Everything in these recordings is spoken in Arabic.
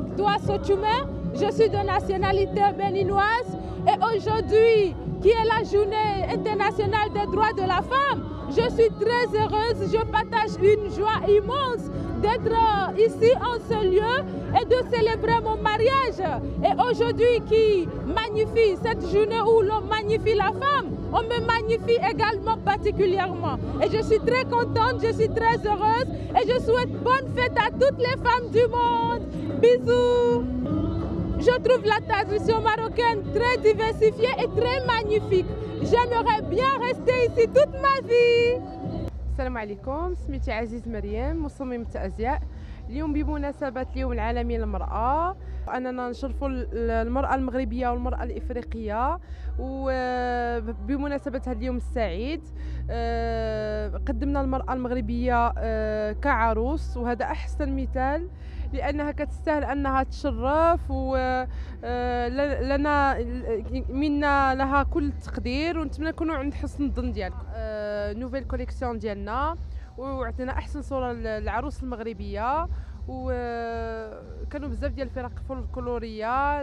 victoire sont. Je suis de nationalité béninoise et aujourd'hui, qui est la journée internationale des droits de la femme, je suis très heureuse, je partage une joie immense d'être ici en ce lieu et de célébrer mon mariage. Et aujourd'hui qui magnifie cette journée où l'on magnifie la femme, on me magnifie également particulièrement. Et je suis très contente, je suis très heureuse et je souhaite bonne fête à toutes les femmes du monde. Bisous je trouve la tradition marocaine très diversifiée et très magnifique. J'aimerais bien rester ici toute ma vie. السلام عليكم سميتي عزيز مريم مصممة أزياء اليوم بمناسبة اليوم العالمي للمرأة أننا نشرفوا المرأة المغربية والمرأة الإفريقية وبمناسبة هذا اليوم السعيد قدمنا المرأة المغربية كعروس وهذا أحسن مثال لأنها كتستاهل أنها تشرف ولنا آه، منا لها كل التقدير ونتمنى نكونوا عند حسن الظن ديالكم. nouvelle collection ديالنا وعطينا أحسن صورة للعروس المغربية وكانوا بزاف ديال الفرق فولكلوريه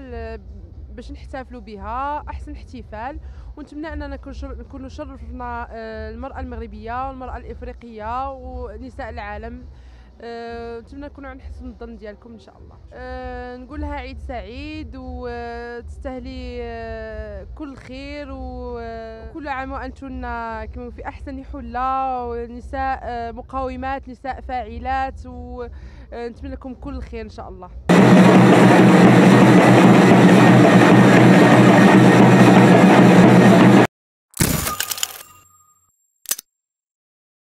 باش نحتفلوا بها أحسن احتفال ونتمنى أننا نكونوا شرفنا آه، المرأة المغربية والمرأة الإفريقية ونساء العالم. نتمنى نكونوا عند حسن الظن ديالكم إن شاء الله. أه نقول لها عيد سعيد وتستاهلي أه كل خير وكل عام وأنتم كما في أحسن حلة ونساء مقاومات نساء فاعلات ونتمنى لكم كل خير إن شاء الله.